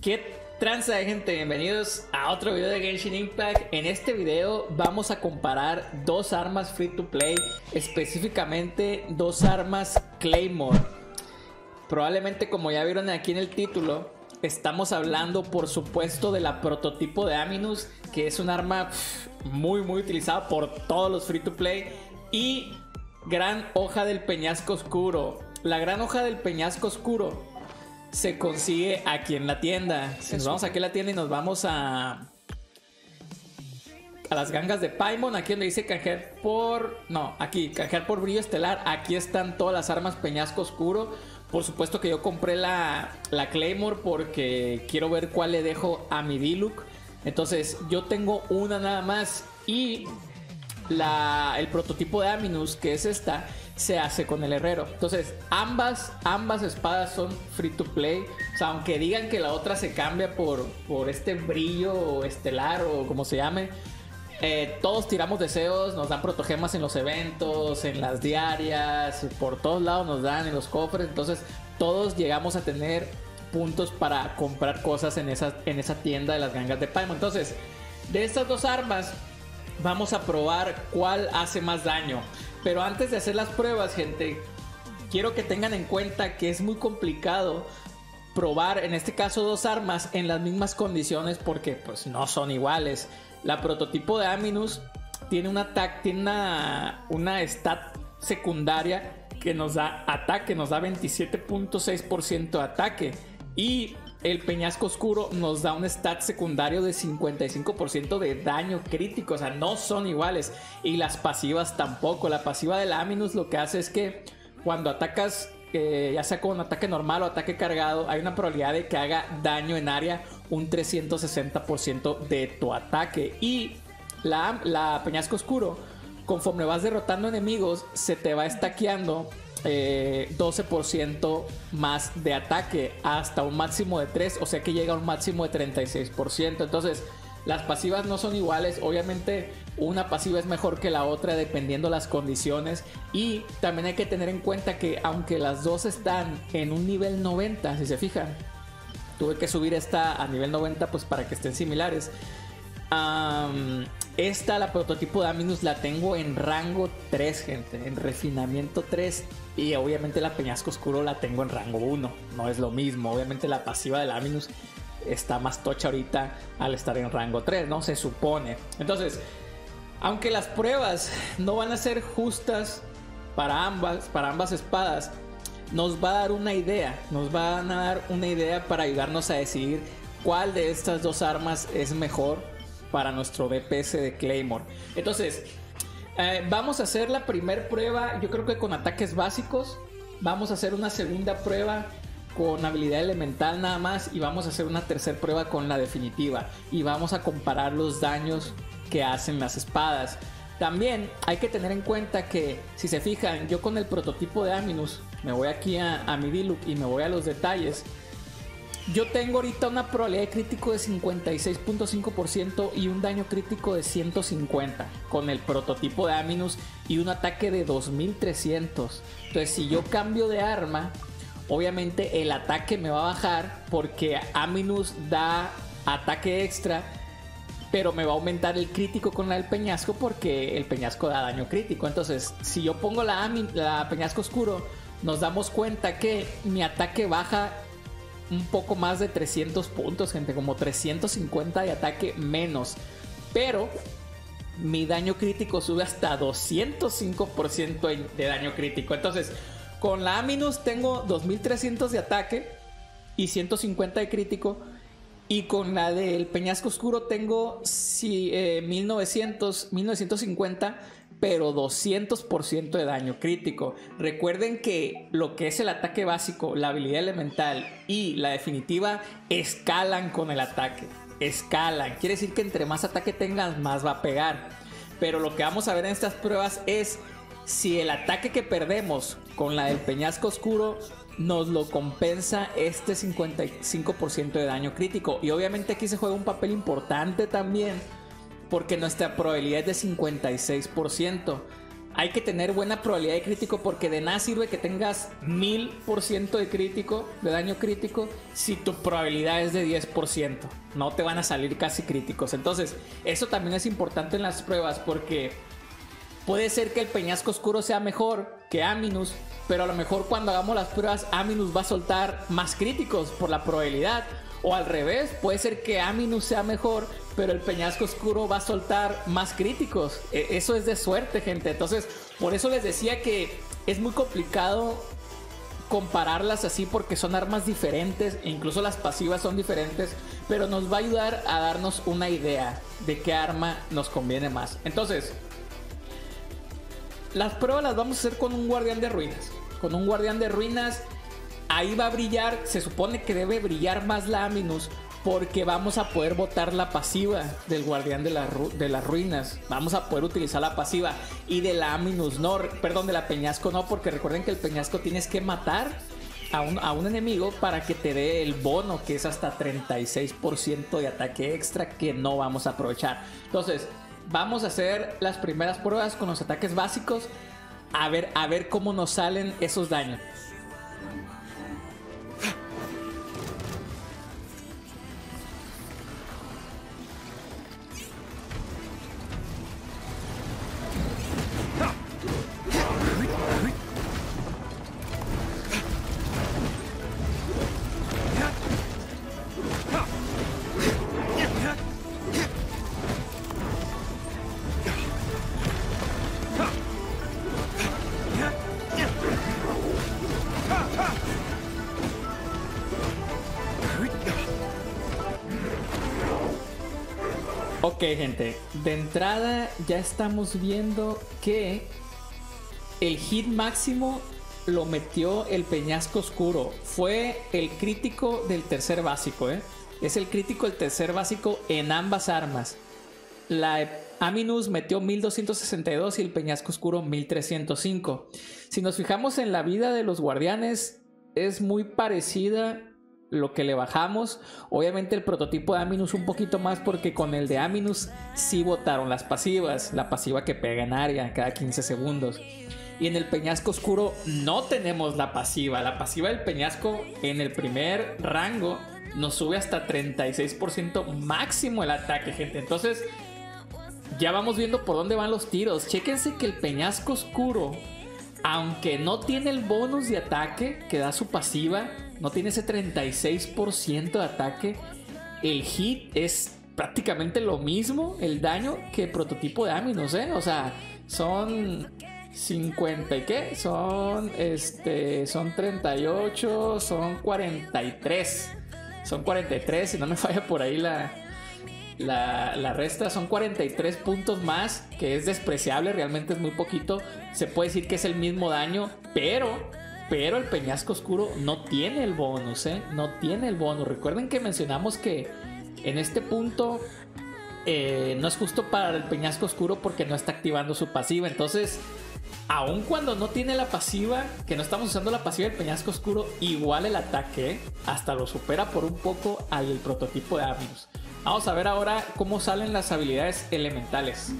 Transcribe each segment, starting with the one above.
¿Qué tranza gente? Bienvenidos a otro video de Genshin Impact. En este video vamos a comparar dos armas free to play, específicamente dos armas Claymore. Probablemente como ya vieron aquí en el título, estamos hablando por supuesto de la prototipo de Aminus, que es un arma muy muy utilizada por todos los free to play. Y Gran Hoja del Peñasco Oscuro. La Gran Hoja del Peñasco Oscuro se consigue aquí en la tienda. Si nos vamos aquí a la tienda y nos vamos a. A las gangas de Paimon, aquí donde dice canjear por. No, aquí, canjear por brillo estelar. Aquí están todas las armas Peñasco Oscuro. Por supuesto que yo compré la, la Claymore porque quiero ver cuál le dejo a mi Diluc. Entonces, yo tengo una nada más. Y la, el prototipo de Aminus, que es esta, se hace con el herrero. Entonces, ambas, ambas espadas son free to play. O sea, aunque digan que la otra se cambia por, por este brillo estelar o como se llame. Eh, todos tiramos deseos, nos dan protogemas en los eventos, en las diarias, por todos lados nos dan en los cofres. Entonces, todos llegamos a tener puntos para comprar cosas en esa, en esa tienda de las gangas de Paimon. Entonces, de estas dos armas, vamos a probar cuál hace más daño. Pero antes de hacer las pruebas, gente, quiero que tengan en cuenta que es muy complicado probar, en este caso, dos armas en las mismas condiciones porque pues no son iguales. La prototipo de Aminus tiene un ataque, tiene una, una stat secundaria que nos da ataque, nos da 27.6% de ataque. Y el peñasco oscuro nos da un stat secundario de 55% de daño crítico. O sea, no son iguales. Y las pasivas tampoco. La pasiva de la Aminus lo que hace es que cuando atacas, eh, ya sea con ataque normal o ataque cargado, hay una probabilidad de que haga daño en área un 360% de tu ataque. Y la, la peñasco oscuro, conforme vas derrotando enemigos, se te va estaqueando 12% eh, más de ataque hasta un máximo de 3, o sea que llega a un máximo de 36%. Entonces, las pasivas no son iguales, obviamente una pasiva es mejor que la otra dependiendo las condiciones y también hay que tener en cuenta que aunque las dos están en un nivel 90, si se fijan, tuve que subir esta a nivel 90 pues para que estén similares. Esta, la prototipo de Aminus, la tengo en rango 3, gente, en refinamiento 3. Y obviamente la Peñasco Oscuro la tengo en rango 1. No es lo mismo. Obviamente la pasiva de la Aminus está más tocha ahorita al estar en rango 3, ¿no? Se supone. Entonces, aunque las pruebas no van a ser justas para ambas, para ambas espadas, nos va a dar una idea. Nos van a dar una idea para ayudarnos a decidir cuál de estas dos armas es mejor para nuestro DPS de Claymore. Entonces, eh, vamos a hacer la primera prueba, yo creo que con ataques básicos. Vamos a hacer una segunda prueba con habilidad elemental nada más. Y vamos a hacer una tercera prueba con la definitiva. Y vamos a comparar los daños que hacen las espadas. También hay que tener en cuenta que, si se fijan, yo con el prototipo de Aminus, me voy aquí a, a mi Diluc y me voy a los detalles. Yo tengo ahorita una probabilidad de crítico de 56.5% y un daño crítico de 150 con el prototipo de Aminus y un ataque de 2300. Entonces, si yo cambio de arma, obviamente el ataque me va a bajar porque Aminus da ataque extra, pero me va a aumentar el crítico con la del peñasco porque el peñasco da daño crítico. Entonces, si yo pongo la, la peñasco oscuro, nos damos cuenta que mi ataque baja un poco más de 300 puntos, gente, como 350 de ataque menos. Pero mi daño crítico sube hasta 205% de daño crítico. Entonces, con la Aminus tengo 2300 de ataque y 150 de crítico. Y con la del Peñasco Oscuro tengo 1900, 1950 pero 200% de daño crítico. Recuerden que lo que es el ataque básico, la habilidad elemental y la definitiva escalan con el ataque. Escalan. Quiere decir que entre más ataque tengas, más va a pegar. Pero lo que vamos a ver en estas pruebas es si el ataque que perdemos con la del peñasco oscuro nos lo compensa este 55% de daño crítico. Y obviamente aquí se juega un papel importante también porque nuestra probabilidad es de 56%. hay que tener buena probabilidad de crítico porque de nada sirve que tengas mil por ciento de crítico, de daño crítico, si tu probabilidad es de 10%. No te van a salir casi críticos. Entonces, eso también es importante en las pruebas porque puede ser que el peñasco oscuro sea mejor que Aminus, pero a lo mejor cuando hagamos las pruebas, Aminus va a soltar más críticos por la probabilidad. O al revés, puede ser que Aminus sea mejor, pero el peñasco oscuro va a soltar más críticos. E, eso es de suerte, gente. Entonces, por eso les decía que es muy complicado compararlas así porque son armas diferentes e incluso las pasivas son diferentes, pero nos va a ayudar a darnos una idea de qué arma nos conviene más. Entonces, las pruebas las vamos a hacer con un guardián de ruinas. Con un guardián de ruinas, ahí va a brillar, se supone que debe brillar más la Aminus porque vamos a poder botar la pasiva del guardián de, las ruinas. Vamos a poder utilizar la pasiva. Y de la Aminus no, perdón, de la Peñasco no, porque recuerden que el Peñasco tienes que matar a un, a un enemigo para que te dé el bono, que es hasta 36% de ataque extra que no vamos a aprovechar. Entonces, vamos a hacer las primeras pruebas con los ataques básicos. A ver, a ver cómo nos salen esos daños. Ok, gente. De entrada ya estamos viendo que el hit máximo lo metió el peñasco oscuro. Fue el crítico del tercer básico, ¿eh? Es el crítico del tercer básico en ambas armas. La Aminus metió 1262 y el peñasco oscuro 1305. Si nos fijamos en la vida de los guardianes, es muy parecida lo que le bajamos. Obviamente el prototipo de Aminus un poquito más porque con el de Aminus sí botaron las pasivas, la pasiva que pega en área cada 15 segundos. Y en el peñasco oscuro no tenemos la pasiva. La pasiva del peñasco en el primer rango nos sube hasta 36% máximo el ataque, gente. Entonces ya vamos viendo por dónde van los tiros. Chéquense que el peñasco oscuro, aunque no tiene el bonus de ataque que da su pasiva, no tiene ese 36% de ataque. El hit es prácticamente lo mismo, el daño, que el prototipo de Aminos, ¿eh? O sea, son 50 y qué? Son, este, son 38, son 43. Son 43, si no me falla por ahí la, la, la, resta son 43 puntos más, que es despreciable, realmente es muy poquito. Se puede decir que es el mismo daño, pero pero el peñasco oscuro no tiene el bonus, ¿eh? No tiene el bonus. Recuerden que mencionamos que en este punto eh, no es justo para el peñasco oscuro porque no está activando su pasiva. Entonces, aun cuando no tiene la pasiva, que no estamos usando la pasiva del peñasco oscuro, igual el ataque hasta lo supera por un poco al del prototipo de Aminus. Vamos a ver ahora cómo salen las habilidades elementales.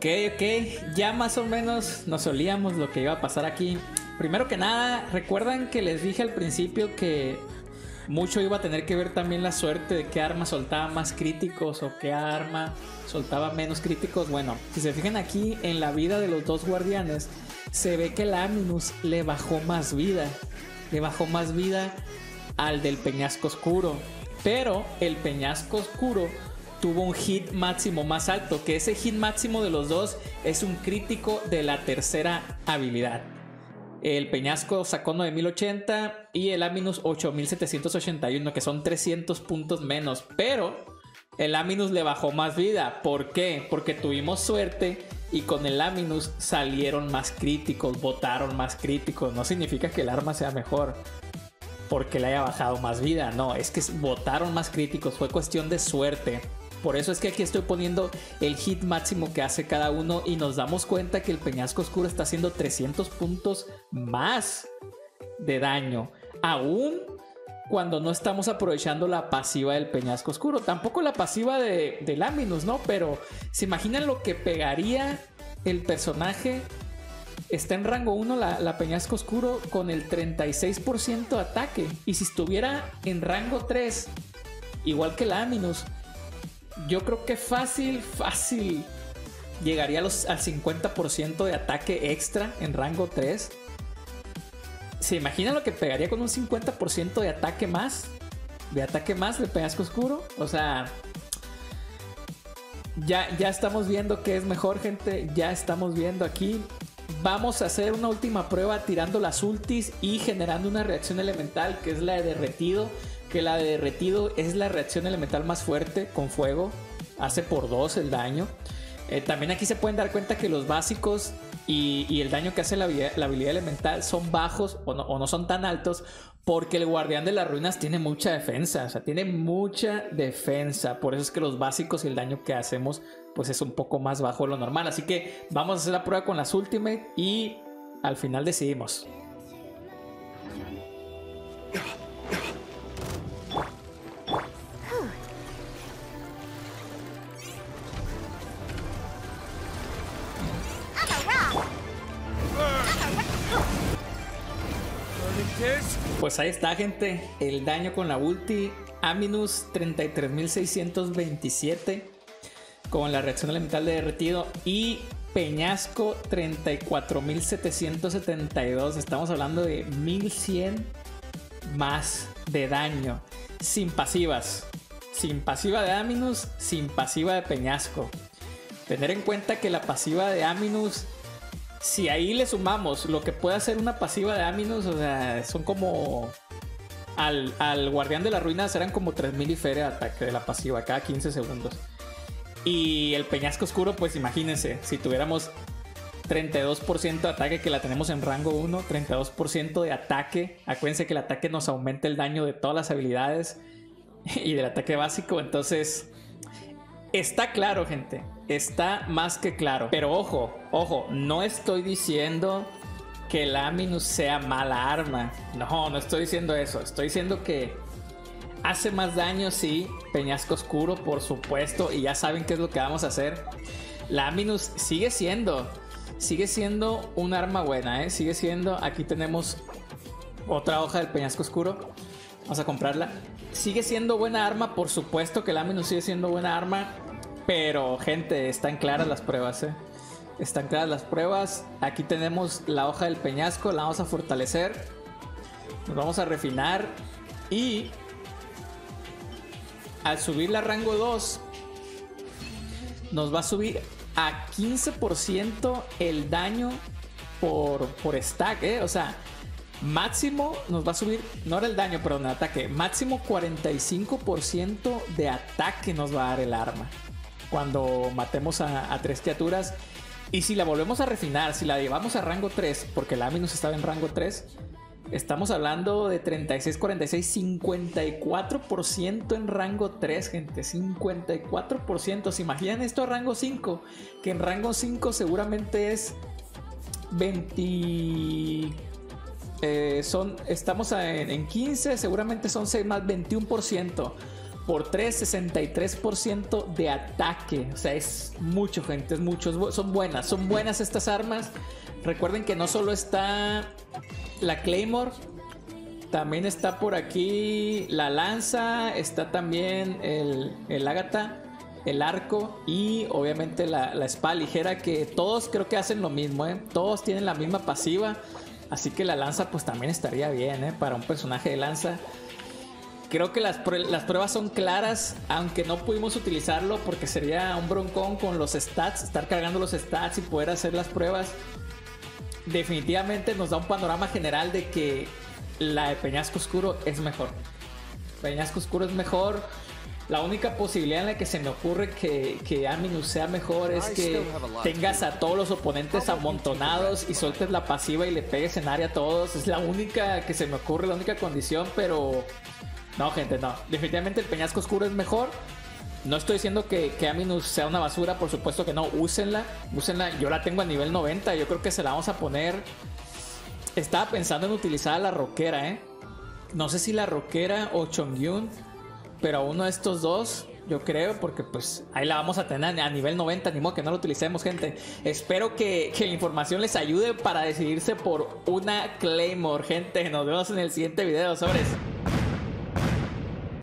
Ok, ok, ya más o menos nos olíamos lo que iba a pasar aquí. Primero que nada, recuerdan que les dije al principio que mucho iba a tener que ver también la suerte de qué arma soltaba más críticos o qué arma soltaba menos críticos. Bueno, si se fijan aquí en la vida de los dos guardianes, se ve que el Aminus le bajó más vida. Le bajó más vida al del peñasco oscuro. Pero el peñasco oscuro tuvo un hit máximo más alto, que ese hit máximo de los dos es un crítico de la tercera habilidad. El Peñasco sacó 9080 y el Aminus 8781, que son 300 puntos menos. Pero el Aminus le bajó más vida. ¿Por qué? Porque tuvimos suerte y con el Aminus salieron más críticos, votaron más críticos. No significa que el arma sea mejor porque le haya bajado más vida. No, es que votaron más críticos. Fue cuestión de suerte. Por eso es que aquí estoy poniendo el hit máximo que hace cada uno y nos damos cuenta que el Peñasco Oscuro está haciendo 300 puntos más de daño. Aún cuando no estamos aprovechando la pasiva del Peñasco Oscuro. Tampoco la pasiva de, de Laminus, ¿no? Pero se imaginan lo que pegaría el personaje. Está en rango 1 la, la Peñasco Oscuro con el 36% de ataque. Y si estuviera en rango 3, igual que Laminus, yo creo que fácil, fácil llegaría los, al 50% de ataque extra en rango 3. ¿Se imagina lo que pegaría con un 50% de ataque más? De ataque más de peñasco oscuro. O sea, ya, ya estamos viendo que es mejor, gente. Ya estamos viendo aquí. Vamos a hacer una última prueba tirando las ultis y generando una reacción elemental que es la de derretido que la de derretido es la reacción elemental más fuerte con fuego, hace por dos el daño. Eh, también aquí se pueden dar cuenta que los básicos y, el daño que hace la, habilidad elemental son bajos o no, son tan altos porque el guardián de las ruinas tiene mucha defensa, o sea, tiene mucha defensa. Por eso es que los básicos y el daño que hacemos pues es un poco más bajo de lo normal. Así que vamos a hacer la prueba con las ultimate y al final decidimos. Pues ahí está, gente. El daño con la ulti. Aminus 33627. Con la reacción elemental de derretido. Y Peñasco 34772. Estamos hablando de 1100 más de daño. Sin pasivas. Sin pasiva de Aminus, sin pasiva de Peñasco. Tener en cuenta que la pasiva de Aminus si ahí le sumamos lo que puede hacer una pasiva de Aminus, o sea, son como. Al, guardián de las ruinas eran como 3000 y feria de ataque de la pasiva cada 15 segundos. Y el peñasco oscuro, pues imagínense, si tuviéramos 32% de ataque que la tenemos en rango 1, 32% de ataque. Acuérdense que el ataque nos aumenta el daño de todas las habilidades y del ataque básico. Entonces, está claro, gente está más que claro. Pero ojo, ojo, no estoy diciendo que el Aminus sea mala arma. No, no estoy diciendo eso. Estoy diciendo que hace más daño, sí. Peñasco oscuro, por supuesto. Y ya saben qué es lo que vamos a hacer. La Aminus sigue siendo, sigue siendo un arma buena, ¿eh? Sigue siendo, aquí tenemos otra hoja del peñasco oscuro. Vamos a comprarla. Sigue siendo buena arma, por supuesto que el Aminus sigue siendo buena arma. Pero, gente, están claras las pruebas, ¿eh? Están claras las pruebas. Aquí tenemos la hoja del peñasco, la vamos a fortalecer. Nos vamos a refinar. Y al subirla a rango 2, nos va a subir a 15% el daño por, por stack, ¿eh? O sea, máximo nos va a subir, no era el daño, perdón, el ataque. Máximo 45% de ataque nos va a dar el arma cuando matemos a, tres criaturas. Y si la volvemos a refinar, si la llevamos a rango 3, porque la Aminus estaba en rango 3, estamos hablando de 36, 46, 54% en rango 3, gente. 54%. ¿Se imaginan esto a rango 5? Que en rango 5 seguramente es 20. Eh, son, estamos en, en 15, seguramente son 6 más 21%. por 3, 63% de ataque. O sea, es mucho, gente, es mucho. Son buenas, son buenas estas armas. Recuerden que no solo está la Claymore, también está por aquí la lanza, está también el, el ágata, el arco y obviamente la, la, espada ligera que todos creo que hacen lo mismo, ¿eh? todos tienen la misma pasiva. Así que la lanza pues también estaría bien ¿eh? para un personaje de lanza. Creo que las, las, pruebas son claras, aunque no pudimos utilizarlo porque sería un broncón con los stats, estar cargando los stats y poder hacer las pruebas. Definitivamente nos da un panorama general de que la de Peñasco Oscuro es mejor. Peñasco Oscuro es mejor. La única posibilidad en la que se me ocurre que, que Aminus sea mejor es que tengas a todos los oponentes amontonados y sueltes la pasiva y le pegues en área a todos. Es la única que se me ocurre, la única condición, pero no, gente, no. Definitivamente el peñasco oscuro es mejor. No estoy diciendo que, que Aminus sea una basura, por supuesto que no. Úsenla, úsenla. Yo la tengo a nivel 90. Yo creo que se la vamos a poner. Estaba pensando en utilizar a la roquera, ¿eh? No sé si la roquera o Chongyun, pero uno de estos dos, yo creo, porque pues ahí la vamos a tener a nivel 90, ni modo que no lo utilicemos, gente. Espero que, que la información les ayude para decidirse por una Claymore, gente. Nos vemos en el siguiente video, sobres.